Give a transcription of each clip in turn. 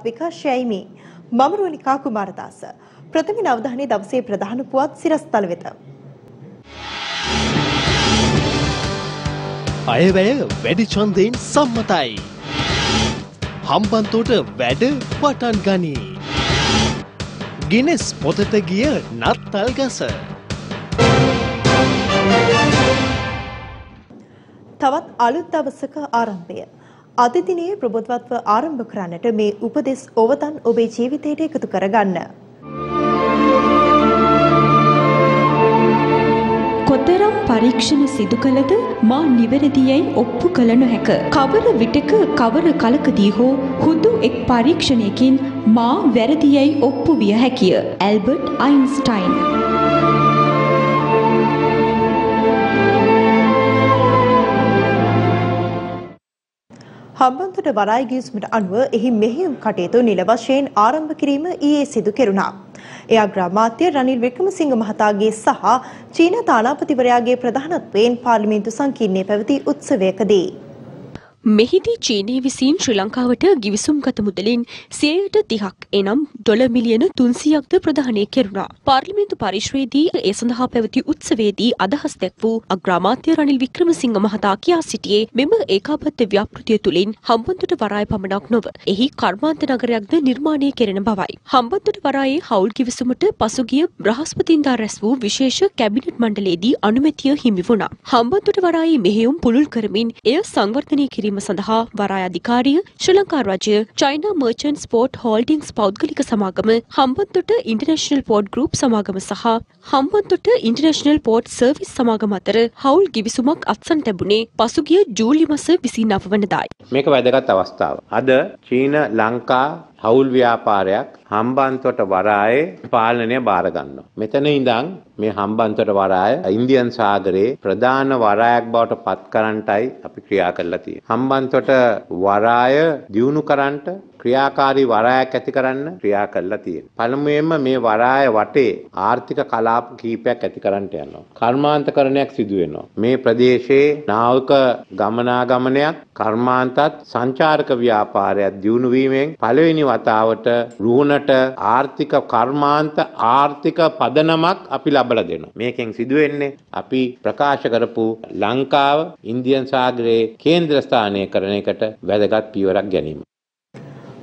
පුවත් විකාශයයි මේ මම රෝනිකා කුමාරදාස ප්‍රථම අවධානයේ දවසේ ප්‍රධාන පුවත් සිරස්තල වෙත අයවැය වැඩි ඡන්දයෙන් සම්මතයි. හම්බන්තෝට වැඩ පටන් ගනී. ගිනෙස් පොතට ගිය නත්තල් ගස. තවත් අලුත් දවසක ආරම්භය. අද දිනේ ප්‍රබෝධවත්ව ආරම්භ කරන්නට මේ උපදෙස් ඔවතන් ඔබේ ජීවිතයට එකතු කරගන්න. කොතරම් පරීක්ෂණ සිදු කළද මා නිවැරදියයි ඔප්පු කළ නොහැක. කවර විටක කවර කලකදී හෝ හුදු එක් පරීක්ෂණයකින් මා වැරදියයි ඔප්පු විය හැකිය. Albert Einstein. හම්බන්තොට වරාය ගිවිසුමට අනුව එහි මෙහෙයුම් කටයුතු නිල වශයෙන් ආරම්භ කිරීම ඊයේ සිදු කෙරුණා. එය අග්‍රාමාත්‍ය රනිල් වික්‍රමසිංහ මහතාගේ සහ චීන තානාපතිවරයාගේ ප්‍රධානත්වයෙන් පාර්ලිමේන්තු සංකීර්ණයේ පැවති උත්සවයකදී මෙහිදී චීනය විසින් ශ්‍රී ලංකාවට ගිවිසුම්ගත මුදලින් සියයට තිහක් එනම් ඩොල මිලියන තුන්සියක්ද ප්‍රධානය කෙරුණා. පාර්ලිමේන්තු පරිශ්වයේදී ඒ සඳහා පැවති උත්සවයේදී අදහස් දැක් වූ අග්‍රාමාත්‍ය රනිල් වික්‍රමසිංහ මහතා කියා සිටියේ මෙම ඒකාබද්ධ ව්‍යාපෘතිය තුළින් හම්බන්තොට වරාය පමණක් නොව එහි කර්මාන්ත නගරයක්ද නිර්මාණය කෙරෙන බවයි. හම්බන්තොට වරායේ හවුල් ගිවිසුමට පසුගිය බ්‍රහස්පතින්දා රැස් වූ විශේෂ කැබිනට් මණ්ඩලයේදී අනුමැතිය හිමි වුණා. හම්බන්තොට වරායේ මෙහෙයුම් පුළුල් කරමින් එය සංවර්ධනය කිරීම කිරීම සඳහා වරාය අධිකාරිය ශ්‍රී ලංකා රජය චයිනා මර්චන්ට් ස්පෝර්ට් හෝල්ඩිංස් පෞද්ගලික සමාගම හම්බන්තොට ඉන්ටර්නැෂනල් පෝර්ට් ගෲප් සමාගම සහ හම්බන්තොට ඉන්ටර්නැෂනල් පෝර්ට් සර්විස් සමාගම අතර හවුල් ගිවිසුමක් අත්සන් ලැබුණේ පසුගිය ජූලි මස 29 වනදායි. මේක වැදගත් අවස්ථාව. අද චීන ලංකා හවුල් ව්‍යාපාරයක් හම්බන්තොට වරායේ පාලනය බාර ගන්නවා. මෙතන ඉඳන් මේ හම්බන්තොට වරාය ඉන්දියන් සාගරයේ ප්‍රධාන වරායක් බවට පත් කරන්නටයි අපි ක්‍රියා කරලා තියෙන්නේ. හම්බන්තොට වරාය දියුණු කරන්නට ක්‍රියාකාරී වරායක් ඇති කරන්න ක්‍රියා කරලා තියෙනවා. පළමුවෙන්ම මේ වරාය වටේ ආර්ථික කලාප කීපයක් ඇති කරන්නට යනවා. කර්මාන්තකරණයක් සිදු වෙනවා. මේ ප්‍රදේශයේ නාවික ගමනාගමනයක් කර්මාන්තත් සංචාරක ව්‍යාපාරයක් දියුණු වීමෙන් පළවෙනි වතාවට රුහුණට ආර්ථික කර්මාන්ත ආර්ථික පදනමක් අපි ලබලා දෙනවා. මේකෙන් සිදු වෙන්නේ අපි ප්‍රකාශ කරපු ලංකාව ඉන්දියන් සාගරයේ කේන්ද්‍ර ස්ථානය කරන එකට වැදගත් පියවරක් ගැනීම.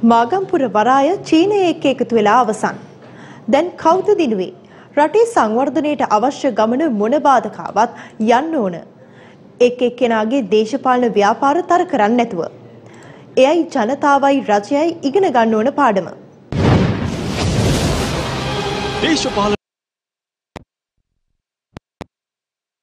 මාගම්පුර වරාය චීනය එක්ක එකතු වෙලා අවසන්. දැන් කවුද දිනුවේ? රටේ සංවර්ධනයට අවශ්‍ය ගමන මොන බාධකාවත් යන්න ඕන. එක් එක්කෙනාගේ දේශපාලන ව්‍යාපාර තර කරන්නේ නැතුව. එයයි ජනතාවයි රජයයි ඉගෙන ගන්න ඕන පාඩම. දේශපාලන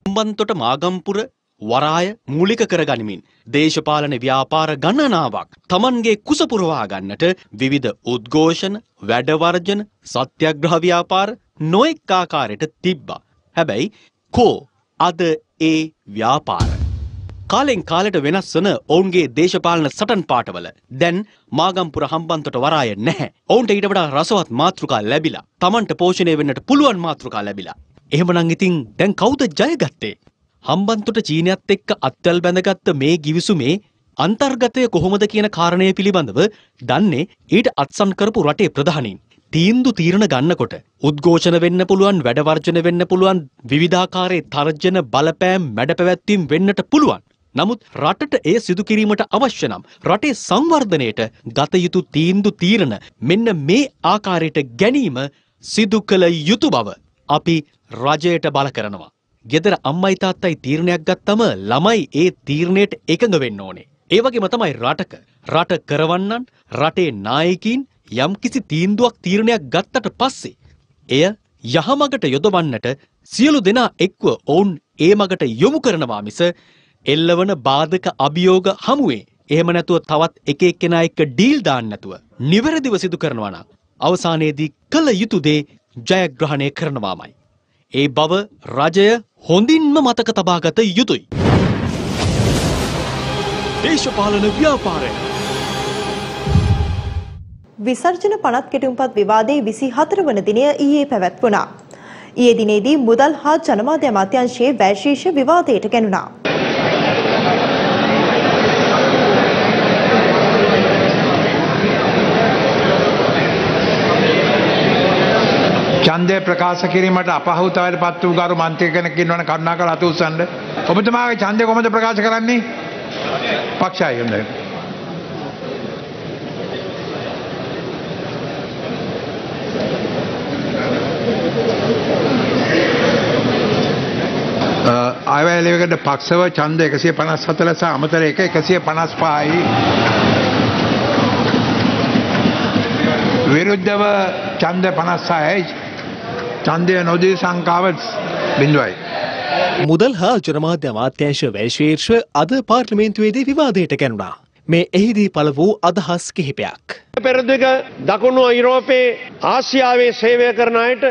සම්බන්තොට මාගම්පුර වරාය මූලික කරගනිමින් දේශපාලන ව්‍යාපාර ගණනාවක් තමන්ගේ කුසපුරවා ගන්නට විවිධ උද්ඝෝෂණ වැඩවර්ජන සත්‍යග්‍රහ ව්‍යාපාර නොඑක් ආකාරයට තිබ්බා. හැබැයි කෝ අද ඒ ව්‍යාපාර. කාලෙන් කාලට වෙනස් වන ඔවුන්ගේ දේශපාලන සටන් පාටවල දැන් මාගම්පුර හම්බන්තොට වරාය නැහැ. ඔවුන්ට ඊට වඩා රසවත් මාතෘකා ලැබිලා. තමන්ට පෝෂණය වෙන්නට පුළුවන් මාතෘකා ලැබිලා. එහෙමනම් ඉතින් දැන් කවුද ජයගත්තේ? හම්බන්තොට චීනයත් එක්ක අත්වැල් බැඳගත්ත මේ ගිවිසුමේ අන්තර්ගතය කොහොමද කියන කාරණය පිළිබඳව දන්නේ ඊට අත්සන් කරපු රටේ ප්‍රධානීන්. තීන්දු තීරණ ගන්නකොට උද්ඝෝෂණ වෙන්න පුළුවන් වැඩවර්ජන වෙන්න පුළුවන් විවිධාකාරයේ තර්ජන බලපෑම් මැඩ පැවැත්වීම් වෙන්නට පුළුවන්. නමුත් රටට එය සිදු කිරීමට අවශ්‍ය නම් රටේ සංවර්ධනයට ගත යුතු තීන්දු තීරණ මෙන්න මේ ආකාරයට ගැනීම සිදු කළ යුතු බව අපි රජයට බල කරනවා. ගෙදර අම්මයි තාත්තයි තීරණයක් ගත්තම ළමයි ඒ තීරණයට එකඟ වෙන්න ඕනේ. ඒ වගේම තමයි රටක රට කරවන්නන් රටේ නායකින් යම්කිසි තීන්දුවක් තීරණයක් ගත්තට පස්සේ එය යහමගට යොදවන්නට සියලු දෙනා එක්ව ඔවුන් ඒ මගට යොමු කරනවා මිස එල්ලවන බාධක අභියෝග හමුවේ එහෙම නැතුව තවත් එක එක්කෙනා එක්ක ඩීල් දාන්න නැතුව නිවැරදිව සිදු කරනවා නම් අවසානයේදී කළ යුතු දේ ජයග්‍රහණය කරනවාමයි. ඒ බව රජය හොඳින්ම මතක තබාගත යුතුයි. දේශපාලන ව්‍යාපාරය විසර්ජන පනත් කෙටුම්පත් විවාදයේ 24 වන දිනය ඊයේ පැවැත්වුණා. ඊයේ දිනේදී මුදල් හා ජනමාධ්‍ය අමාත්‍යාංශයේ වැශීෂ විවාදයට ගැනුණා. ඡන්දය ප්‍රකාශ කිරීමට අපහසුතාවයට පත් වූ ගරු මන්ත්‍රී කෙනෙක් ඉන්නවනේ කරුණාකර අත උස්සන්න. ඔබතුමාගේ ඡන්දය කොහොමද ප්‍රකාශ කරන්නේ? පක්ෂයි හොඳයි. අයවැලකට පක්ෂව ඡන්ද 154 ලෙස අමතර එක 155යි විරුද්ධව ඡන්ද 56යි ඡන්දය නොදී සංකාව බිඳුවයි මුදල් හා ජනමාධ්‍ය අමාත්‍යංශ වෛශීර්ෂ අද පාර්ලිමේන්තුවේදී විවාදයට ගැනුණා. මේ එහිදී පළ වූ අදහස් කිහිපයක්. පෙරදිග දකුණු යුරෝපයේ ආසියාවේ සේවය කරන අයට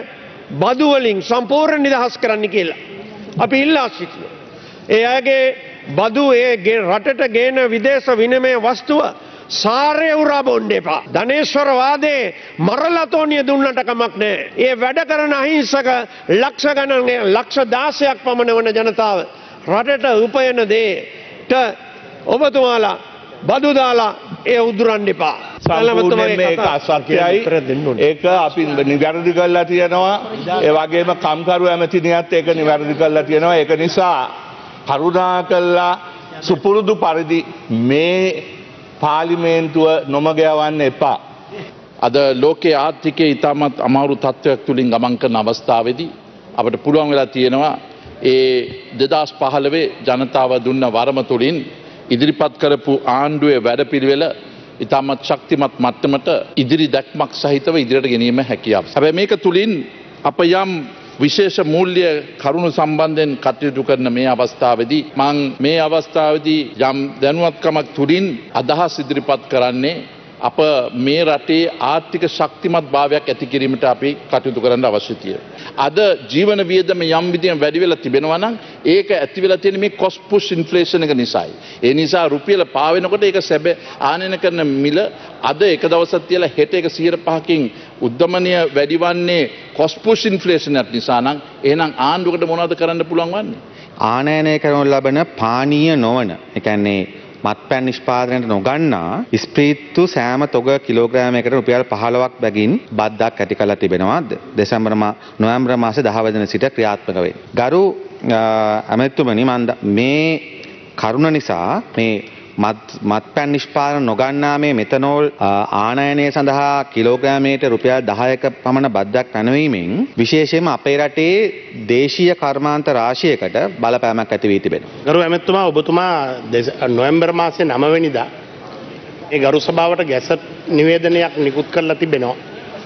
බදුවලින් සම්පූර්ණ නිදහස් කරන්න කියලා. අපි ඉල්ලා සිටින. ඒ අයගේ බදු ඒ රටට ගේන විදේශ විනමය වස්තුව සාරය උරා බොන්්ඩ එපා. ධනේශ්වර වාදේ මරලතෝනිය දුන්නට කමක් නෑ. ඒ වැඩ කරන අහිංසක ලක්ෂ ගණන්ගේ ලක්ෂ දාසයක් පමණ වන ජනතාව. රටට උපයන දේට ඔබතුමාලා බදුදාලා ඒ උදුරන්න එපා. ඒක අපි නිවැරදි කරලා තියෙනවා ඒ වගේම කම්කරු ඇමතිනියත් ඒක නිවැරදි කරලා තියෙනවා ඒක නිසා කරුණා කළා සුපුරුදු පරිදි මේ පාලිමේන්තුව නොමග යවන්න එපා අද ලෝකයේ ආර්ථිකය ඉතාමත් අමාරු තත්ත්වයක් තුළින් ගමන් කරන අවස්ථාවේදී අපට පුළුවන් වෙලා තියෙනවා ඒ දෙදස් පහළවේ ජනතාව දුන්න වරම තුළින් ඉදිරිපත් කරපු ආණ්ඩුවේ වැඩපිළිවෙල ඉතාමත් ශක්තිමත් මට්ටමට ඉදිරි දැක්මක් සහිතව ඉදිරියට ගැනීම හැකියාව. හැබැයි මේක තුළින් අප යම් විශේෂ මූල්‍ය කරුණු සම්බන්ධයෙන් කටයුතු කරන මේ අවස්ථාවදී මං මේ අවස්ථාවදී යම් දැනුවත්කමක් තුළින් අදහස් ඉදිරිපත් කරන්නේ අප මේ රටේ ආර්ථික ශක්තිමත් භාවයක් ඇති කිරීමට අපි කටයුතු කරන්න අවශ්‍යතිය. අද ජීවන වියදම යම් විදියෙන් වැඩි වෙලා තිබෙනවා නම් ඒක ඇති වෙලා තියෙන මේ කොස්ට් පුෂ් ඉන්ෆ්ලේෂන් එක නිසායි. ඒ නිසා රුපියල පාවෙනකොට ඒක සැබෑ ආනයන කරන මිල අද එක දවසක් තියලා හෙට එක 105කින් උද්දමනය වැඩිවන්නේ කොස්ට් පුෂ් ඉන්ෆ්ලේෂන් එකක් නිසා නම් එහෙනම් ආණ්ඩුවකට මොනවද කරන්න පුළුවන් වන්නේ? ආනයනය කරනු ලබන පානීය නොවන ඒ කියන්නේ මත්පැන් නිෂ්පාදනයට නොගන්නා ස්ප්‍රීත්තු සෑම තොග කිලෝග්‍රෑමයකට රුපියල් 15ක් බැගින් බද්දක් ඇති කළා තිබෙනවා දෙසැම්බර් නොවැම්බර් මාසේ 10 වෙනිදා සිට ක්‍රියාත්මක වේ. ගරු ඇමතුමනි මම මේ කරුණ නිසා මේ මත්පැන් නිෂ්පාදන නොගන්නා මේ මෙතනෝල් ආනයනය සඳහා කිලෝග්‍රෑමයට රුපියල් 10ක පමණ බද්දක් පැනවීමෙන් විශේෂයෙන්ම අපේ රටේ දේශීය කර්මාන්ත රාශියකට බලපෑමක් ඇති වී තිබෙනවා. ගරු ඇමතුමා ඔබතුමා නොවැම්බර් මාසේ 9 වෙනිදා ඒ ගරු සභාවට ගැසට් නිවේදනයක් නිකුත් කරලා තිබෙනවා.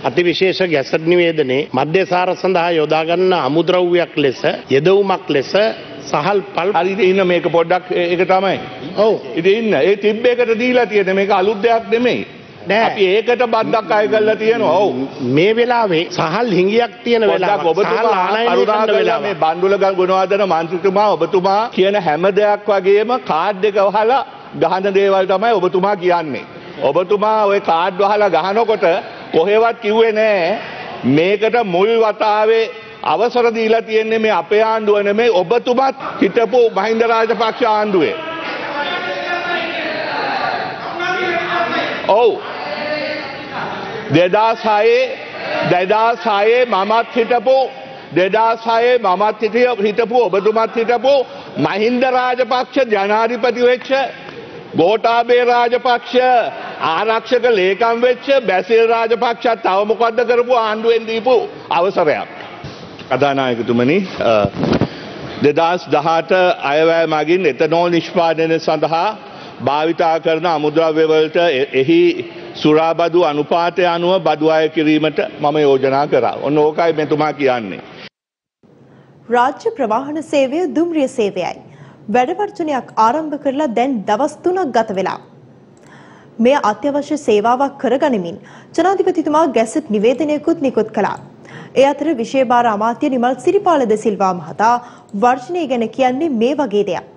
අතිවිශේෂ ගැසට් නිවේදනයේ මධ්‍යසාර සඳහා යොදාගන්න අමුද්‍රව්‍යයක් ලෙස යෙදවුමක් ලෙස සහල් පල් හරිද ඉන්න මේක පොඩ්ඩක් ඒක තමයි. ඔව්. ඉතින් ඉන්න ඒ තිබ්බ එකට දීලා තියෙන මේක අලුත් දෙයක් නෙමෙයි. අපි ඒකට බද්දක් අය කරලා තියෙනවා. ඔව්. මේ වෙලාවේ සහල් හිඟියක් තියෙන වෙලාව. ඔබතුමා කරුණා කරලා මේ බණ්ඩුල ගුණවර්ධන මන්ත්‍රීතුමා ඔබතුමා කියන හැම දෙයක් වගේම කාඩ් එක වහලා ගහන දේවල් තමයි ඔබතුමා කියන්නේ. ඔබතුමා ওই කාඩ් වහලා ගහනකොට කොහෙවත් කිව්වේ නෑ මේකට මුල් වතාවේ අවසර දීලා තියෙන්නේ මේ අපේ ආණ්ඩුව නෙමෙයි ඔබතුමත් හිටපු මහින්ද රාජපක්ෂ ආණ්ඩුවේ. ඔව්. දෙදස් හයේ දෙදස් හයේ මමත් හිටපු දෙදස් හයේ මමත් හිටිය හිටපු ඔබතුමත් හිටපු මහින්ද රාජපක්ෂ ජනාධිපති වෙච්ච ගෝටාබේ රාජපක්ෂ ආරක්ෂක ලේකම් වෙච්ච බැසිල් රාජපක්ෂත් තව මොකද්ද කරපු ආණ්ඩුවෙන් දීපු අවසරයක්. කතානායකතුමනි දෙදස් දහට අයවැය මගින් එතනෝල් නිෂ්පාදනය සඳහා භාවිතා කරන අමුද්‍රව්‍යවලට එහි සුරාබදු අනුපාතය අනුව බදු අය කිරීමට මම යෝජනා කරා. ඔන්න ඕකයි මෙතුමා කියන්නේ. රාජ්‍ය ප්‍රවාහන සේවය දුම්රිය සේවයයි. වැඩවර්ජනයක් ආරම්භ කරලා දැන් දවස් තුනක් ගත වෙලා. මෙය අත්‍යවශ්‍ය සේවාවක් කරගනිමින් ජනාධිපතිතුමා ගැසට් නිවේදනයකුත් නිකුත් කළා. ඒ අතර විශේෂභාර අමාත්‍ය නිමල් සිරිපාල ද සිල්වා මහතා වර්ජනය ගැන කියන්නේ මේ වගේ දෙයක්.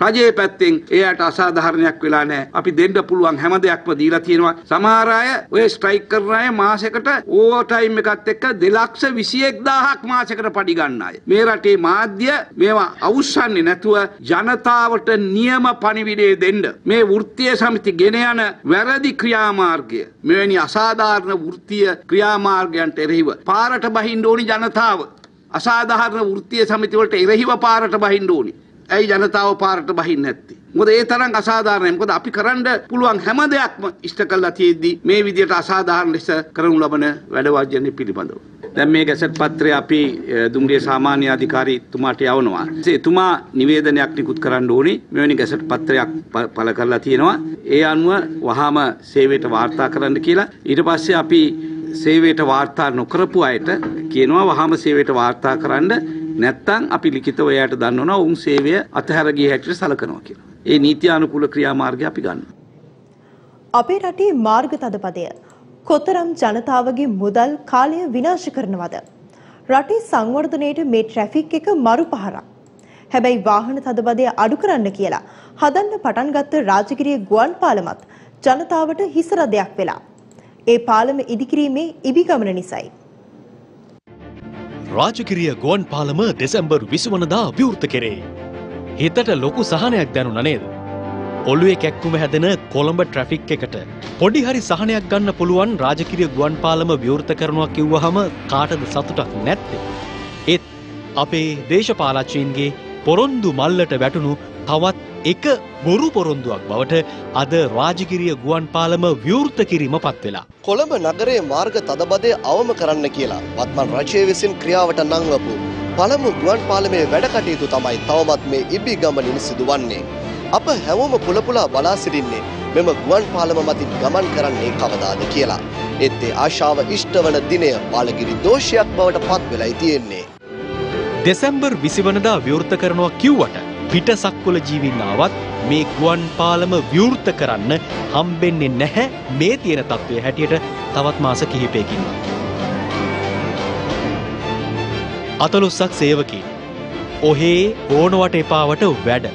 රජයේ පැත්තෙන් එයාට අසාධාරණයක් වෙලා නැහැ. අපි දෙන්න පුළුවන් හැම දෙයක්ම දීලා තියෙනවා. සමහර අය ඔය ස්ට්‍රයික් කරන අය මාසෙකට ඕවර් ටයිම් එකත් එක්ක 221000ක් මාසෙකට පඩි ගන්න අය. මේ රටේ මාධ්‍ය මේවා අවුස්සන්නේ නැතුව ජනතාවට නියම පණිවිඩය දෙන්න. මේ වෘත්තීය සමිති ගෙන යන වැරදි ක්‍රියාමාර්ගය මෙවැනි අසාධාරණ වෘත්තීය ක්‍රියාමාර්ගයන්ට එරෙහිව පාරට බහින්න ඕනි ජනතාව. අසාධාරණ වෘත්තීය සමිතිවලට එරෙහිව පාරට බහින්න ඕනි. ඇයි ජනතාව පාරට බහින්න නැත්තේ. මොකද ඒ තරම් අසාධාරණයි. මොකද අපි කරන්න පුළුවන් හැම දෙයක්ම ඉෂ්ට කළා තියෙද්දි මේ විදියට අසාධාරණ ලෙස කරනු ලබන වැඩ වාජ්‍යන්නේ පිළිබඳව. දැන් මේ ගැසට් පත්‍රය අපි දුම්රිය සාමාන්‍ය අධිකාරීතුමාට යවනවා. එතුමා නිවේදනයක් නිකුත් කරන්න ඕනේ. මෙවැනි ගැසට් පත්‍රයක් පළ කරලා තියෙනවා. ඒ අනුව වහාම සේවයට වාර්තා කරන්න කියලා. ඊට පස්සේ අපි සේවයට වාර්තා නොකරපු අයට කියනවා වහාම සේවයට වාර්තා කරන්න නැත්තම් අපි ලිඛිතව එයාට දන්වනවා උන් සේවය අතහැර ගිය හැටියට සලකනවා කියලා. ඒ නීත්‍යානුකූල ක්‍රියාමාර්ගය අපි ගන්නවා. අපේ රටේ මාර්ග තදපදය කොතරම් ජනතාවගේ මුදල් කාලය විනාශ කරනවද? රටේ සංවර්ධනයට මේ ට්‍රැෆික් එක මරු පහරක්. හැබැයි වාහන තදබදය අඩු කරන්න කියලා හදන්න පටන් ගත්ත රාජගිරිය ගුවන් පාලමත් ජනතාවට හිසරදයක් වෙලා. ඒ පාලම ඉදිකිරීමේ ඉබිගමන නිසයි. රාජකිරිය ගුවන් පාලම දෙසැම්බර් විසුවනදා විවෘත කෙරේ. හිතට ලොකු සහනයක් දැනුන නේද. ඔළුවේ කැක්කුම හැදෙන කොළඹ ට්‍රැෆික් එකට පොඩි හරි සහනයක් ගන්න පුළුවන් රාජකිරිය ගුවන් පාලම විවෘත කරනවා කිව්වහම කාටද සතුටක් නැත්තේ. ඒත් අපේ දේශපාලච්චීන්ගේ පොරොන්දු මල්ලට වැටුණු තවත් එක බොරු පොරොන්දුවක් බවට අද රාජගිරිය ගුවන් පාලම විවෘත කිරීම පත් වෙලා. කොළඹ නගරයේ මාර්ග තදබදය අවම කරන්න කියලා වත්මන් රජය විසින් ක්‍රියාවට නංවපු පළමු ගුවන් පාලමේ වැඩ කටයුතු තමයි තවමත් මේ ඉබි ගමනින් සිදුවන්නේ. අප හැමෝම පුලපුලා බලා සිටින්නේ මෙම ගුවන් පාලම මතින් ගමන් කරන්නේ කවදාද කියලා. ඒත් ඒ ආශාව ඉෂ්ට වන දිනය පාලගිරි දෝෂයක් බවට පත් වෙලයි තියෙන්නේ. දෙසැම්බර් විසිවනදා විවෘත කරනවා කිව්වට පිට සක්වල ජීවින්නාවත් මේ ගුවන් පාලම විවෘත කරන්න හම්බෙන්නේ නැහැ මේ තියෙන තත්ත්වය හැටියට තවත් මාස කිහිපයකින්ම. අතලොස්සක් සේවකින්. ඔහේ ඕනවට එපාවට වැඩ.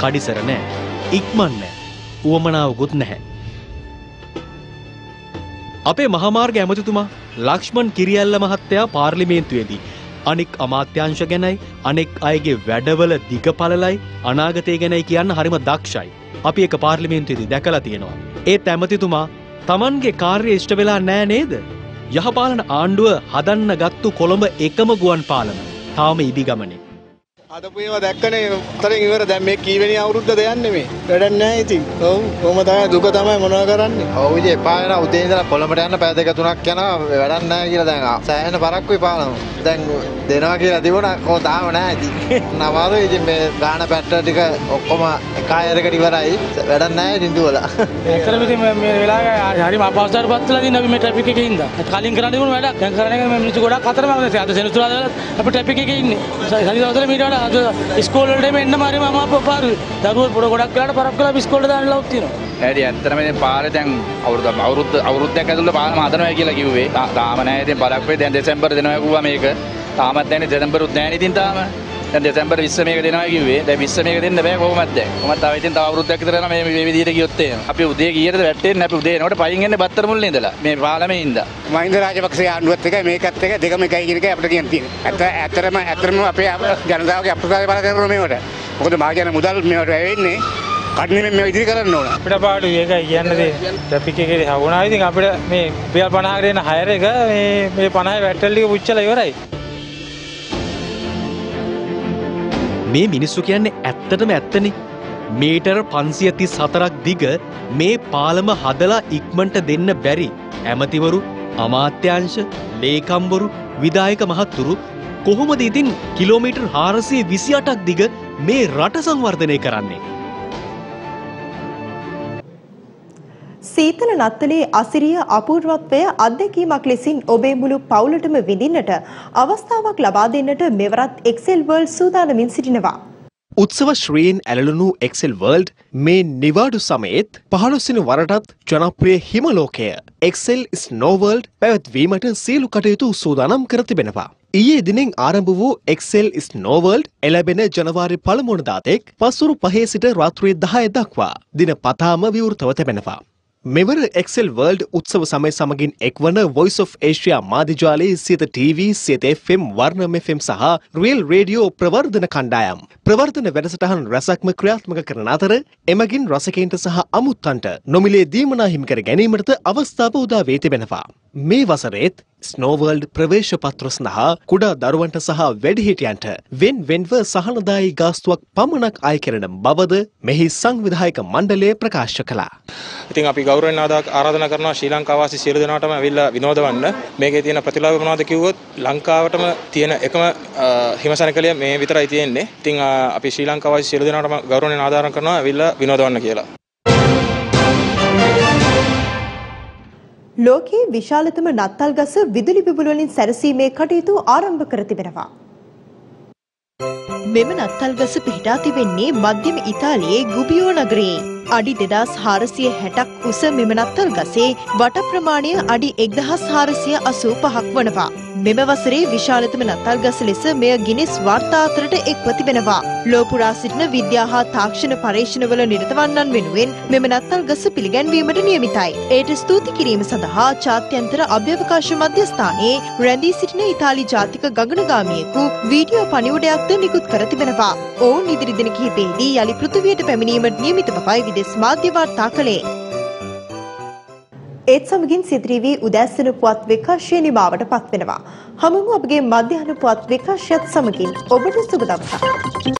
කඩිසර නෑ ඉක්මන් නෑ උවමනාවකුත් නැහැ. අපේ මහමාර්ග ඇමතිතුමා ලක්ෂ්මන් කිරියල්ල මහත්තයා පාර්ලිමේන්තුවේදී අනික් අමාත්‍යංශ ගැනයි අනෙක් අයගේ වැඩවල දිගපලලයි අනාගතය ගැනයි කියන්න හරිම දක්ෂයි. අපි එක පාර්ලිමේන්තුවේදී දැකලා තියෙනවා. ඒත් ඇමතිතුමා Tamanගේ කාර්ය ඉෂ්ට වෙලා නෑ නේද? යහපාලන ආණ්ඩුව හදන්න ගත්තු කොළඹ එකම ගුවන් පාලම තාම ඉදිගමනේ. අදපු ඒවා දැක්කනේ. උතරින් ඉවර. දැන් මේ කීවෙනි අවුරුද්දද යන්නේ මේ වැඩක් නැහැ ඉතින්. ඔව්. කොහොම තමයි දුක තමයි මොනවා කරන්නේ. ඔව් ඉතින් එපා වෙන උදේ ඉඳලා කොළඹට යන්න පැය දෙක තුනක් යනවා. වැඩක් නැහැ කියලා දැන් සෑහෙන පරක්කුයි පානවා දැන් දෙනවා කියලා තිබුණා. කොහොම තාම නැහැ ඉතින්. නවාරු ඉතින් මේ ගාන පැට්ට ටික ඔක්කොම එක අයරකට ඉවරයි. වැඩක් නැහැ ඉතින් දුවලා. ඇත්තටම ඉතින් මේ වෙලාවේ හරිම අපහසුතාවට පත් වෙලා තියෙනවා අපි මේ ට්‍රැෆික් එකේ ඉඳලා කලින් කරන්න තිබුණ වැඩක්. දැන් කරන එක මේ මිනිස්සු ගොඩක් අතරමඟ අද සෙනසුරාදා අපි ට්‍රැෆික් එකේ ඉන්නේ. සනිදාවතල මීට වඩා අද ඉස්කෝල් වලට එන්න මාරි මම අපපාරු දරුවෝ පොඩ ගොඩක් වෙලාට පරක් කරලා ඉස්කෝලේ දාන්න ලව් තියෙනවා. ඇයි ඇත්තටම ඉතින් පාරේ දැන් අවුරුදු අවුරුද්ද අවුරුද්දක් ඇතුළත පාරම හදනවා කියලා කිව්වේ. තාම නැහැ ඉතින් බලක් වෙයි දැන් දෙසැම්බර් දෙනවා කිව්වා මේක. තාමත් දැන් දෙසැම්බර් උත් නැහැ ඉතින් තාම. දැන් දෙසැම්බර් 20 මේක දෙනවා කිව්වේ. දැන් 20 මේක දෙන්න බෑ කොහොමද දැන්. කොහොමද තව ඉතින් තව අවුරුද්දක් විතර යනවා මේ මේ විදිහට ගියොත් එහෙම. අපි උදේ කීයටද වැටෙන්නේ අපි උදේ එනකොට පයින් එන්නේ බත්තර මුල්ලේ ඉඳලා. මේ පාලමේ ඉඳලා. මහින්ද රාජපක්ෂ ආණ්ඩුවත් එකයි මේකත් එක දෙකම එකයි කියන එකයි අපිට කියන්න තියෙන්නේ. ඇත්ත ඇත්තටම ඇත්තටම අපේ ජනතාවගේ අප්‍රසාදය බල කරනවා මේවට. මොකද මහජන මුදල් මේවට වැවෙන්නේ කඩිනෙම මේ ඉදිරි කරන්න ඕන. අපිට පාඩු ඒකයි කියන්නේ ට්‍රැෆික් එකේ හවුනා ඉතින් අපිට මේ රුපියල් 50කට එන හයර් එක මේ මේ 50 වැට්ටල් ටික පුච්චලා ඉවරයි. මේ මිනිස්සු කියන්නේ ඇත්තටම ඇත්තනේ. මීටර් 534ක් දිග මේ පාලම හදලා ඉක්මනට දෙන්න බැරි ඇමතිවරු අමාත්‍යංශ ලේකම්වරු විදායක මහත්තුරු කොහොමද ඉතින් කිලෝමීටර් 428ක් දිග මේ රට සංවර්ධනය කරන්නේ? සීතල නත්තලේ අසිරිය අපූර්වත්වය අත්දැකීමක් ලෙසින් ඔබේ මුළු පවුලටම විඳින්නට අවස්ථාවක් ලබා දෙන්නට මෙවරත් එක්සෙල් වර්ල්ඩ් සූදානමින් සිටිනවා. උත්සව ශ්‍රීන් ඇලලුණු එක්සෙල් වර්ල්ඩ් මේ නිවාඩු සමයේත් පහළොස්සින වරටත් ජනප්‍රිය හිමලෝකය එක්සෙල් ස්නෝවර්ල්ඩ් පැවැත්වීමට සියලු කටයුතු සූදානම් කර තිබෙනවා. ඊයේ දිනෙන් ආරම්භ වූ එක්සෙල් ස්නෝවර්ල්ඩ් එලැබෙන ජනවාරි පළමුවනදාතෙක් පසුරු පහේ සිට රාත්‍රී දහය දක්වා දින පතාම විවෘතව තැබෙනවා. මෙවර එක්සෙල් වර්ල්ඩ් උත්සව සමය සමගින් එක්වන voice of Asia මාධ්‍යජාලයේ Siyatha TV Siyatha FM Varnama FM සහ රියල් රේඩියෝ ප්‍රවර්ධන කණ්ඩායම්. ප්‍රවර්ධන වැඩසටහන් රැසක්ම ක්‍රියාත්මක කරන අතර එමගින් රසකයින්ට සහ අමුත්තන්ට නොමිලේ දීමනා හිමිකර ගැනීමට අවස්ථාව උදා වී තිබෙනවා. මේ වසරේත් ස්නෝවර්ල්ඩ් ප්‍රවේශ පත්‍ර සඳහා කුඩා දරුවන්ට සහ වැඩිහිටියන්ට වෙන් වෙන්ව සහනදායි ගාස්තුවක් පමණක් අය කරන බවද මෙහි සංවිධායක මණ්ඩලය ප්‍රකාශ කළා. ඉතින් අපි ගෞරවයෙන් ආරාධනා කරනවා ශ්‍රී ලංකාවාසී සියලු දෙනාටම ඇවිල්ලා විනෝදවන්න. මේකේ තියෙන ප්‍රතිලාභ මොනවද කිව්වොත් ලංකාවටම තියෙන එකම හිමසනකලිය මේ විතරයි තියෙන්නේ. ඉතින් අපි ශ්‍රී ලංකාවාසී සියලු දෙනාටම ගෞරවයෙන් ආරාධනා කරනවා ඇවිල්ලා විනෝදවන්න කියලා. ලෝකයේ විශාලතම නත්තල් ගස විදුලි බිබුල් වලින් සැරසීමේ කටයුතු ආරම්භ කර තිබෙනවා. මෙම නත්තල් ගස පිහිටා තිබෙන්නේ මධ්‍යම ඉතාලියේ ගුබියෝ නගරයේ. අඩි දෙදස් හාරසිය හැටක් උස මෙම නත්තල් ගසේ වට ප්‍රමාණය අඩි එක්දහස් හාරසිය අසූ පහක් වනවා. මෙම වසරේ විශාලතම නත්තල් ගස ලෙස මෙය ගිනිස් වාර්තාතරට එක්ව තිබෙනවා. ලෝපුරා සිටින විද්‍යා හා තාක්ෂණ පරීක්ෂණවල නිරත වන්නන් වෙනුවෙන් මෙම නත්තල් ගස පිළිගැන්වීමට නියමිතයි. එයට ස්තුති කිරීම සඳහා ජාත්‍යන්තර අභ්‍යවකාශ මධ්‍යස්ථානයේ රැඳී සිටින ඉතාලි ජාතික ගගනගාමියෙකු වීඩියෝ පණිවුඩයක්ද නිකුත් කර තිබෙනවා. ඔවුන් ඉදිරි දින කිහිපෙහිදී යළි පෘථිවියට පැමිණීමට නියමිත බවයි විදෙස් මාධ්‍ය වාර්තා කළේ. ඒත් සමගින් සිදුවී උදැස්සන පුවත් විකාශය නිමාවට පත්වෙනවා. හමුමු අපගේ මධ්‍යහන පුවත් විකාශයත් සමගින් ඔබට සුබ දවසක්.